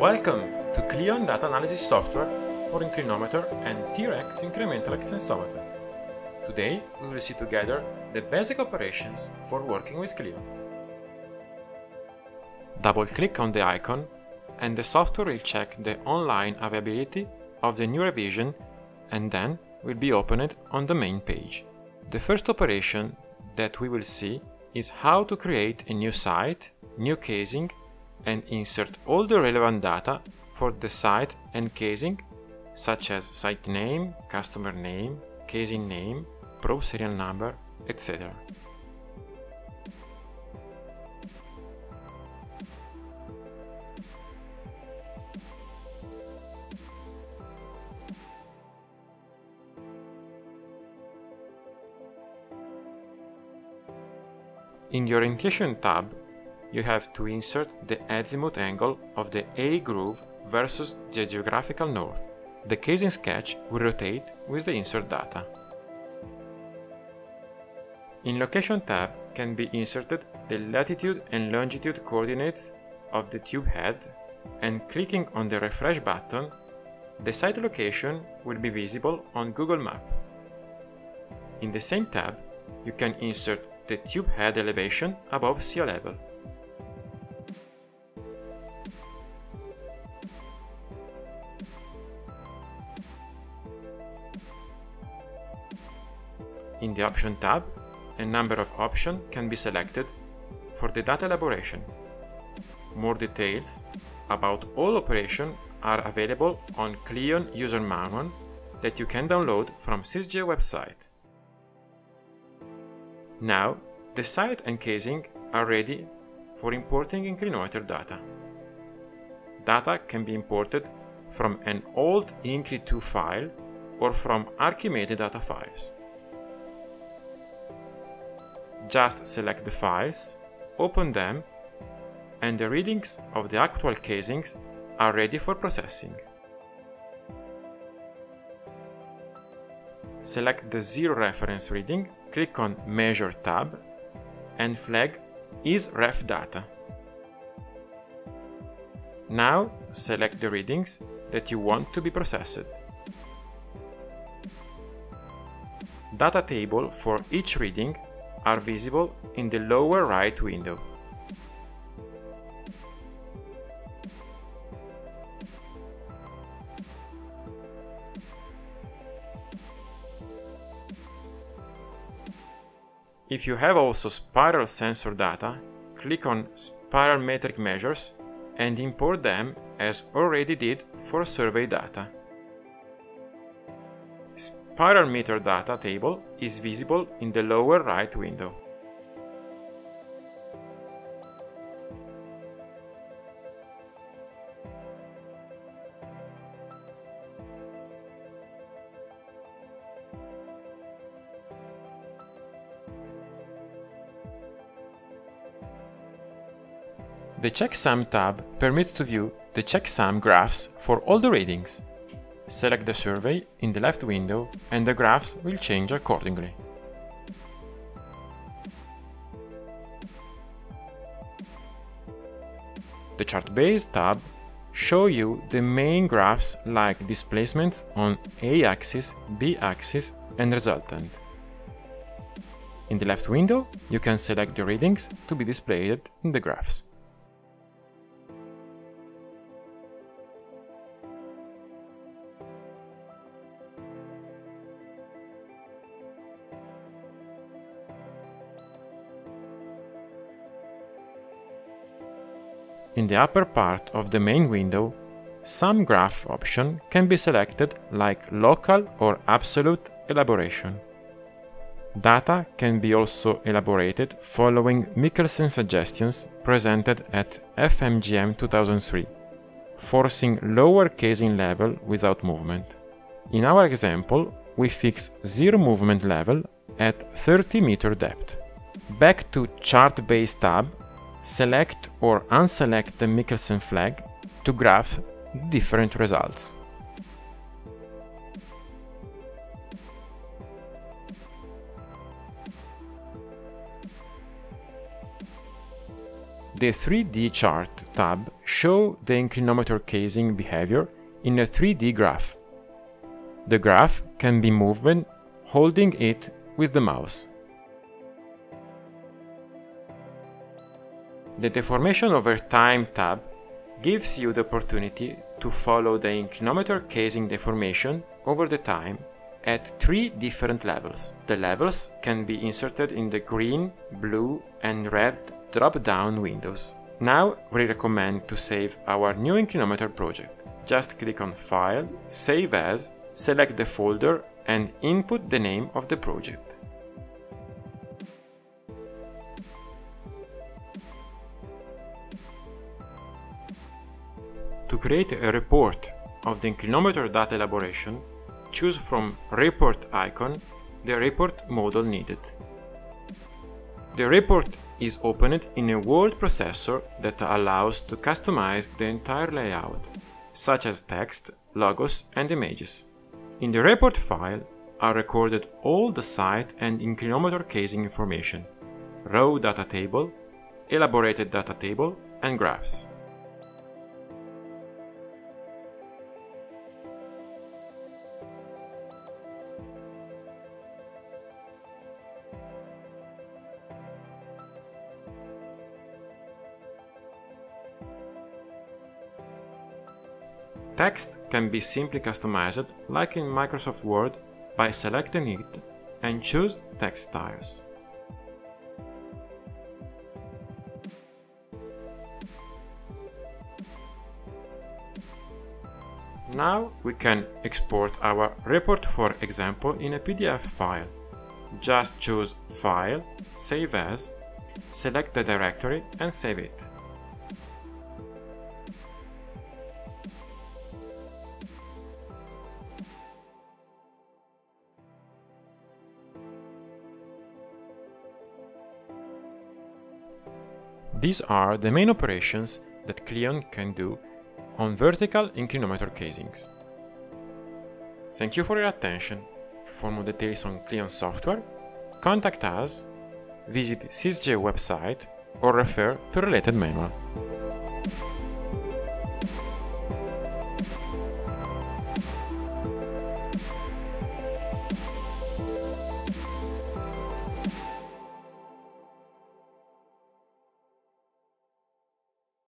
Welcome to KLION Data Analysis Software for Inclinometer and T-Rex Incremental Extensometer. Today we will see together the basic operations for working with KLION. Double-click on the icon and the software will check the online availability of the new revision and then will be opened on the main page. The first operation that we will see is how to create a new site, new casing and insert all the relevant data for the site and casing such as site name, customer name, casing name, probe serial number, etc. In the Orientation tab, you have to insert the azimuth angle of the A groove versus the geographical north. The casing sketch will rotate with the insert data. In Location tab can be inserted the latitude and longitude coordinates of the tube head and clicking on the refresh button, the site location will be visible on Google Map. In the same tab, you can insert the tube head elevation above sea level. In the Option tab, a number of options can be selected for the data elaboration. More details about all operations are available on KLION User Manual that you can download from Sisgeo website. Now, the site and casing are ready for importing inclinometer data. Data can be imported from an old Incli2 file or from Archimede data files. Just select the files, open them, and the readings of the actual casings are ready for processing. Select the zero reference reading, click on Measure tab, and flag is ref data. Now select the readings that you want to be processed. Data table for each reading are visible in the lower right window. If you have also spiral sensor data, click on Spiral Metric Measures and import them as already did for survey data. Spiral meter data table is visible in the lower right window. The Checksum tab permits to view the checksum graphs for all the readings. Select the survey in the left window and the graphs will change accordingly. The Chart Base tab show you the main graphs like displacements on A-axis, B-axis and resultant. In the left window, you can select the readings to be displayed in the graphs. In the upper part of the main window, some graph option can be selected like local or absolute elaboration. Data can be also elaborated following Mikkelsen suggestions presented at FMGM 2003, forcing lower casing level without movement. In our example, we fix zero movement level at 30 meter depth. Back to Chart Base tab select or unselect the Mikkelsen flag to graph different results. The 3D chart tab show the inclinometer casing behavior in a 3D graph. The graph can be moved holding it with the mouse. The Deformation over Time tab gives you the opportunity to follow the inclinometer casing deformation over the time at three different levels. The levels can be inserted in the green, blue and red drop-down windows. Now we recommend to save our new inclinometer project. Just click on File, Save As, select the folder and input the name of the project. To create a report of the inclinometer data elaboration, choose from Report icon the report model needed. The report is opened in a word processor that allows to customize the entire layout, such as text, logos and images. In the report file are recorded all the site and inclinometer casing information, raw data table, elaborated data table and graphs. Text can be simply customized like in Microsoft Word by selecting it and choose text styles. Now we can export our report for example in a PDF file. Just choose File, Save As, select the directory and save it. These are the main operations that KLION can do on vertical inclinometer casings. Thank you for your attention. For more details on KLION software, contact us, visit Sisgeo website or refer to related manual.